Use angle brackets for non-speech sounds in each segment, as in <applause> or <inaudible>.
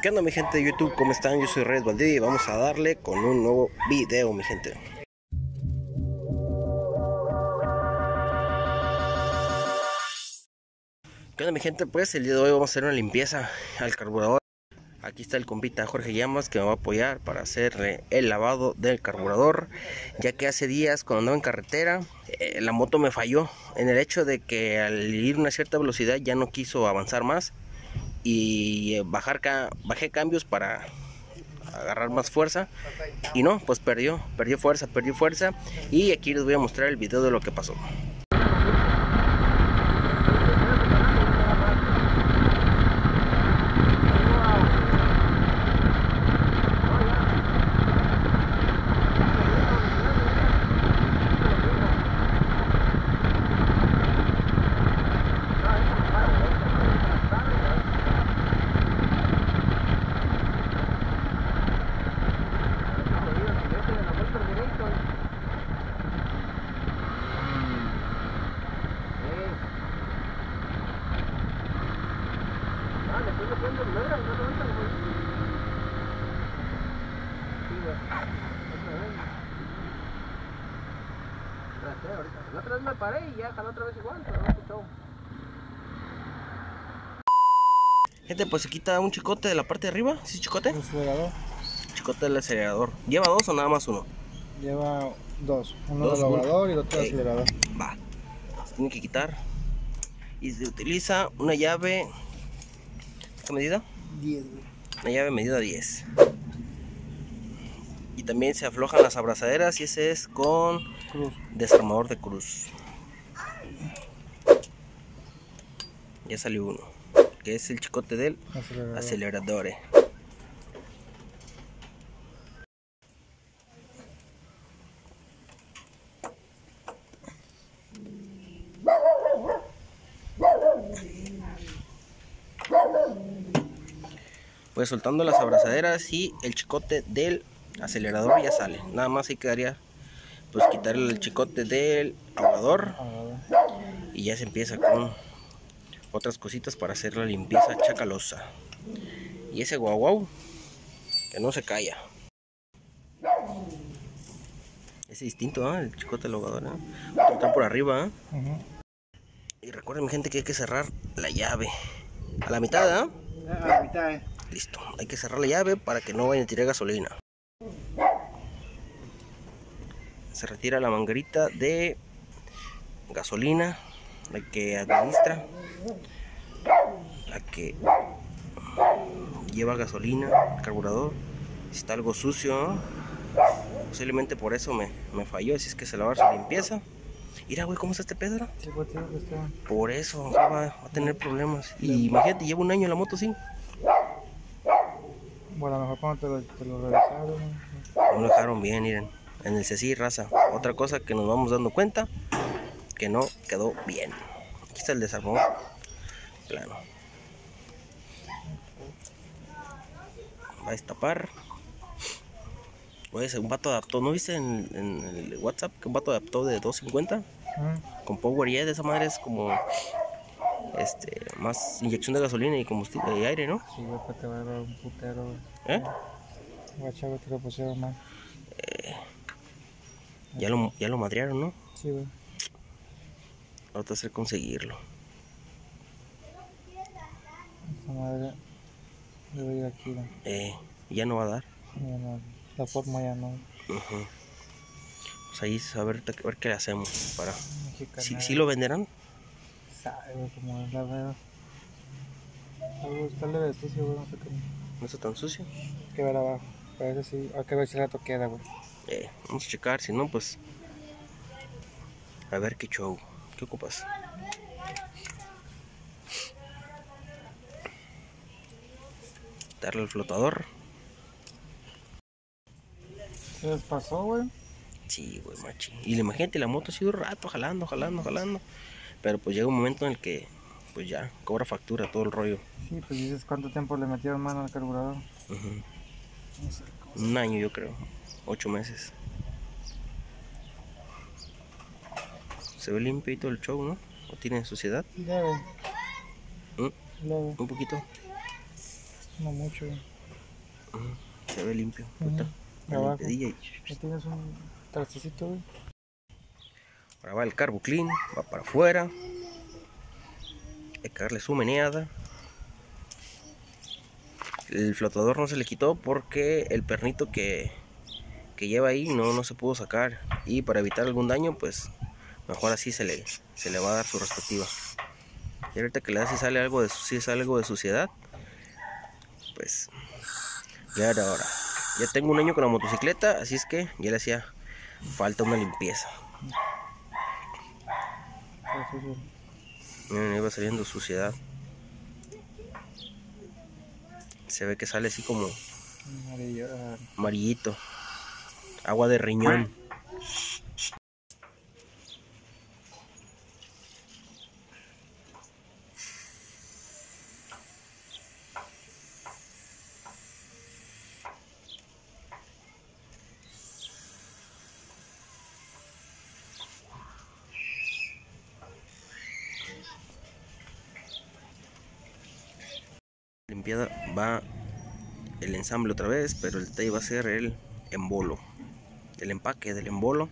¿Qué onda mi gente de YouTube? ¿Cómo están? Yo soy Red Valdivia y vamos a darle con un nuevo video mi gente. ¿Qué onda mi gente? Pues el día de hoy vamos a hacer una limpieza al carburador. Aquí está el compita Jorge Llamas que me va a apoyar para hacer el lavado del carburador. Ya que hace días cuando andaba en carretera eh, la moto me falló en el hecho de que al ir a una cierta velocidad ya no quiso avanzar más y eh, bajar bajé cambios para agarrar más fuerza y no, pues perdió, perdió fuerza, perdió fuerza y aquí les voy a mostrar el video de lo que pasó. La otra vez me paré y ya jaló otra vez igual, pero no escuchó. Gente, pues se quita un chicote de la parte de arriba, ¿sí chicote? El acelerador. Chicote del acelerador. ¿Lleva dos o nada más uno? Lleva dos. Uno del logrador y el otro del acelerador. Va. Se tiene que quitar. Y se utiliza una llave. ¿Qué medida? 10, Una llave medida 10 y también se aflojan las abrazaderas y ese es con desarmador de cruz ya salió uno que es el chicote del acelerador, pues soltando las abrazaderas y el chicote del acelerador ya sale. Nada más ahí quedaría pues quitar el chicote del ahogador. Y ya se empieza con otras cositas para hacer la limpieza chacalosa. Y ese guau guau que no se calla. Es distinto el chicote del ahogador ¿eh? está por arriba ¿eh? y recuerden mi gente que hay que cerrar la llave. A la mitad a la mitad eh. listo hay que cerrar la llave para que no vaya a tirar gasolina. Se retira la manguerita de gasolina, la que administra, la que lleva gasolina, el carburador. Si está algo sucio, posiblemente por eso me, falló, así es que se la va a dar su limpieza. Mira, güey, ¿cómo está este Pedro? Por eso va, a tener problemas. Y imagínate, lleva un año en la moto así. Bueno, a lo mejor cuando te lo, lo revisaron. No lo dejaron bien, miren en el CSI raza. Otra cosa que nos vamos dando cuenta que no quedó bien. Aquí está el desarmador plano. Va a destapar. Oye, un vato adaptó, ¿no viste en, el WhatsApp que un vato adaptó de 250? Con Power de esa madre es como este más inyección de gasolina y combustible y aire, ¿no? Sí, te va a dar un putero. ¿Eh? te lo pusieron mal. Ya lo, ya lo madrearon, ¿no? Sí, güey. Ahora hacer conseguirlo. Esa madre debe ir aquí, ¿no? Eh, ya no va a dar. Ya no, la forma ya no. Pues ahí a ver, a ver qué le hacemos para. ¿Sí, ¿Sí, lo venderán? Sabe, como es la verdad. Algo está leve sucio, güey, no sé qué. ¿No está tan sucio? Hay que ver abajo. Parece sí. Hay que ver si el rato queda, güey. Eh, vamos a checar, si no, pues a ver qué show. ¿Qué ocupas? Darle el flotador. ¿Qué les pasó, güey? Sí, güey, machi. Y imagínate, la moto ha sido un rato jalando, jalando, jalando. Pero pues llega un momento en el que, pues ya, cobra factura todo el rollo. Sí, pues dices cuánto tiempo le metieron mano al carburador. un año, yo creo ocho meses. Se ve limpio y todo el show, ¿no? ¿O tiene suciedad? Leve. ¿Mm? Un poquito. No mucho. Se ve limpio. Y- Ya tienes un trastecito, güey. Ahora va el carbo clean, va para afuera. Hay que darle su meneada. El flotador no se le quitó porque el pernito que, que lleva ahí no, no se pudo sacar. Y para evitar algún daño, pues mejor así se le, se le va a dar su respectiva. Y ahorita que le da si sale algo de, su- si sale algo de suciedad, pues ya era hora. Ya tengo un año con la motocicleta, así es que ya le hacía falta una limpieza. Miren, va saliendo suciedad. Se ve que sale así como amarillito. Agua de riñón. Va el ensamble otra vez, pero el detalle va a ser el embolo, el empaque del embolo,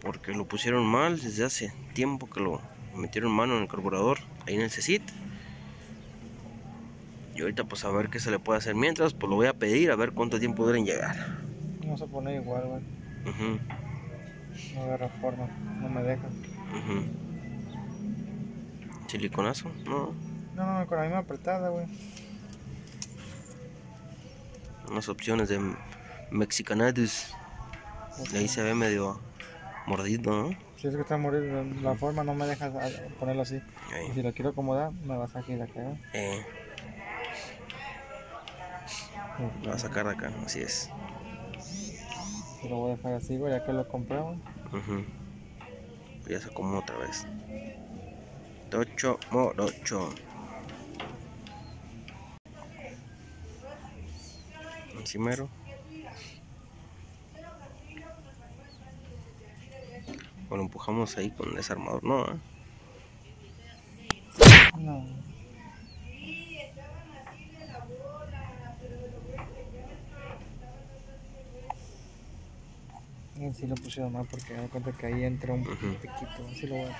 porque lo pusieron mal desde hace tiempo que lo metieron mano en el carburador, ahí en el CECIT. Y ahorita pues a ver qué se le puede hacer mientras, pues lo voy a pedir a ver cuánto tiempo deben llegar. No se pone igual, güey. Ujú, No agarra forma. No me deja. ujú. Siliconazo, no, No, no, con la misma apretada, güey. unas opciones de mexicanados. De ahí se ve medio mordido, ¿no? Si es que está morir, la- la forma no me deja a- ponerlo así. Y si lo quiero acomodar, me va a sacar de acá. ¿eh? Lo va a sacar de acá, así es. Lo voy a dejar así, güey, ya que lo compré, güey. Ujú. Ya se acomoda otra vez. Tocho morocho. Encimero. O lo empujamos ahí con el desarmador, no, ¿eh? No. Sí lo pusieron mal porque me cuenta que ahí entra un Ujú. piquito. Así lo voy a.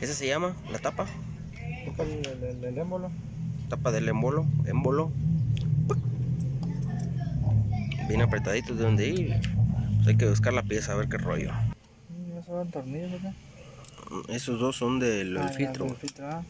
Esa se llama la tapa. El, el, el, émbolo. Tapa del embolo. Émbolo. Bien apretadito de donde ir. Pues hay que buscar la pieza a ver qué rollo. ¿No se van tornillos, ¿verdad? Esos dos son del Ah, ya, filtro. del filtro, ah.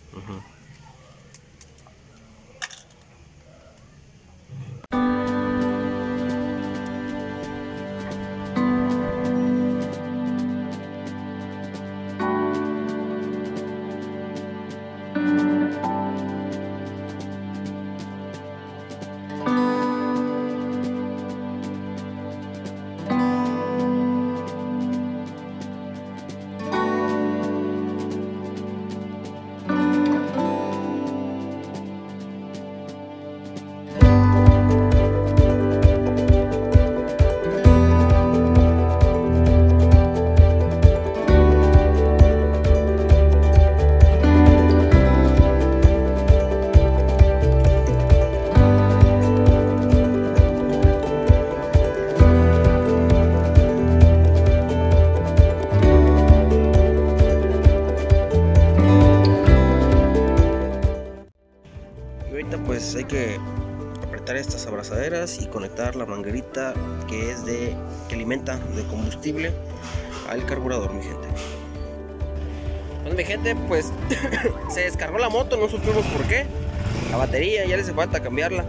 Pues hay que apretar estas abrazaderas y conectar la manguerita que es de que alimenta de combustible al carburador, mi gente. Pues mi gente, pues <coughs> se descargó la moto, no supimos por qué. La batería ya le hace falta cambiarla.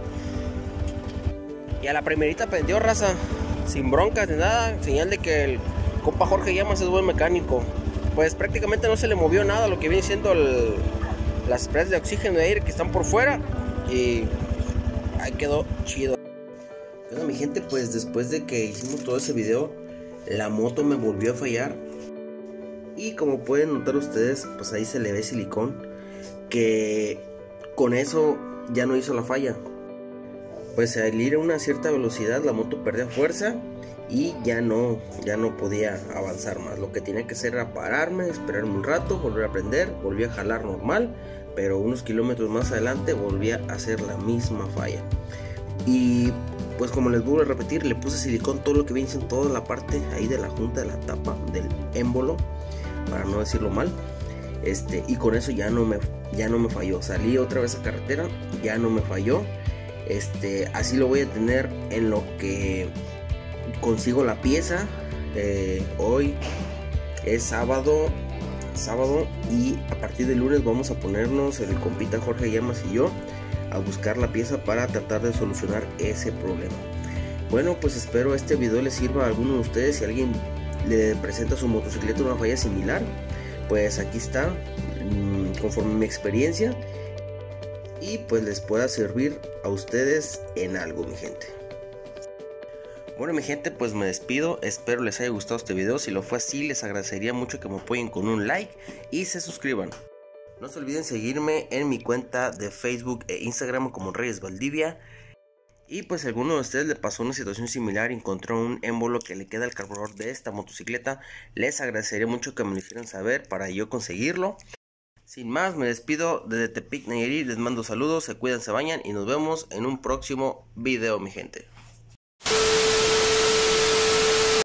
Y a la primerita prendió raza, sin broncas ni nada, señal de que el compa Jorge Llamas es buen mecánico. Pues prácticamente no se le movió nada lo que viene siendo el- las presas de oxígeno de aire que están por fuera. Y ahí quedó chido. Bueno, mi gente, pues después de que hicimos todo ese video, la moto me volvió a fallar. Y como pueden notar ustedes, pues ahí se le ve silicón. Que con eso ya no hizo la falla. Pues al ir a una cierta velocidad la moto perdía fuerza y ya no, ya no podía avanzar más. Lo que tenía que hacer era pararme, esperarme un rato, volver a prender, volví a jalar normal, pero unos kilómetros más adelante volvía a hacer la misma falla. Y pues como les vuelvo a repetir, le puse silicón todo lo que viene en toda la parte ahí de la junta de la tapa del émbolo, para no decirlo mal. Este, y con eso ya no me ya no me falló. Salí otra vez a carretera, ya no me falló. Este, así lo voy a tener en lo que consigo la pieza. Eh, hoy es sábado, sábado y a partir de lunes vamos a ponernos el compita Jorge Llamas y yo a buscar la pieza para tratar de solucionar ese problema. Bueno, pues espero este video les sirva a alguno de ustedes. Si alguien le presenta su motocicleta una falla similar, pues aquí está, mm, conforme mi experiencia. Y pues les pueda servir a ustedes en algo, mi gente. Bueno mi gente, pues me despido, espero les haya gustado este video, si lo fue así les agradecería mucho que me apoyen con un like y se suscriban. No se olviden seguirme en mi cuenta de Facebook e Instagram como Reyes Valdivia. Y pues si alguno de ustedes le pasó una situación similar y encontró un émbolo que le queda al carburador de esta motocicleta, les agradecería mucho que me lo hicieran saber para yo conseguirlo. Sin más, me despido desde Tepic Nayarit, les mando saludos, se cuidan, se bañan y nos vemos en un próximo video mi gente.